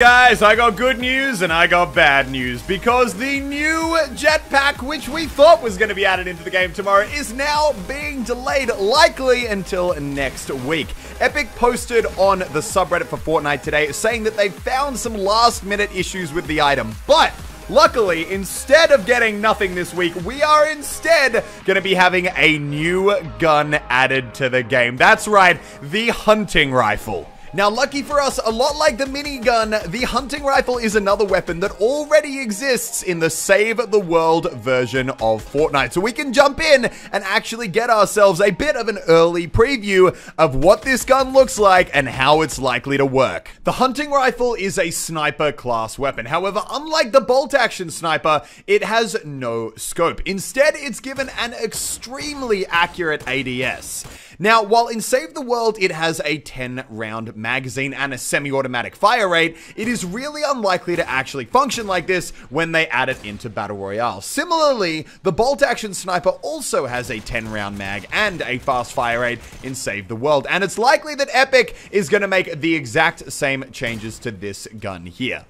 Guys, I got good news and I got bad news because the new jetpack, which we thought was going to be added into the game tomorrow, is now being delayed likely until next week. Epic posted on the subreddit for Fortnite today saying that they found some last minute issues with the item, but Luckily, instead of getting nothing this week, we are instead going to be having a new gun added to the game. That's right, the hunting rifle. Now, lucky for us, a lot like the minigun, the hunting rifle is another weapon that already exists in the Save the World version of Fortnite. So we can jump in and actually get ourselves a bit of an early preview of what this gun looks like and how it's likely to work. The hunting rifle is a sniper class weapon. However, unlike the bolt action sniper, it has no scope. Instead, it's given an extremely accurate ADS. Now, while in Save the World it has a 10 round magazine and a semi automatic fire rate, it is really unlikely to actually function like this when they add it into Battle Royale. Similarly, the bolt action sniper also has a 10 round mag and a fast fire rate in Save the World, and it's likely that Epic is going to make the exact same changes to this gun here.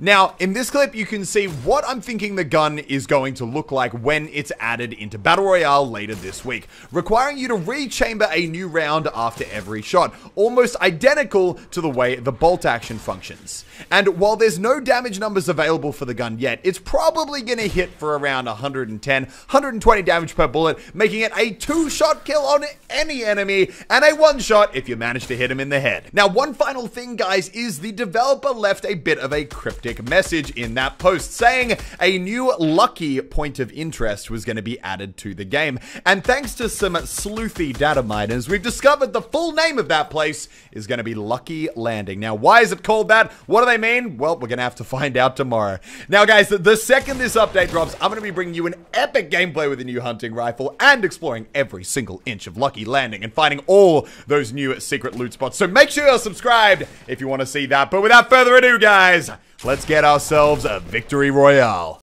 Now, in this clip, you can see what I'm thinking the gun is going to look like when it's added into Battle Royale later this week, requiring you to rechamber a new round after every shot, almost identical to the way the bolt action functions. And while there's no damage numbers available for the gun yet, it's probably going to hit for around 110, 120 damage per bullet, making it a two-shot kill on any enemy, and a one-shot if you manage to hit him in the head. Now, one final thing, guys, is the developer left a bit of a cryptic message in that post saying a new lucky point of interest was going to be added to the game. And thanks to some sleuthy data miners, we've discovered the full name of that place is going to be Lucky Landing. Now, why is it called that? What do they mean? Well, we're going to have to find out tomorrow. Now, guys, the second this update drops, I'm going to be bringing you an epic gameplay with a new hunting rifle and exploring every single inch of Lucky Landing and finding all those new secret loot spots. So make sure you're subscribed if you want to see that. But without further ado, guys, Let's get ourselves a victory royale.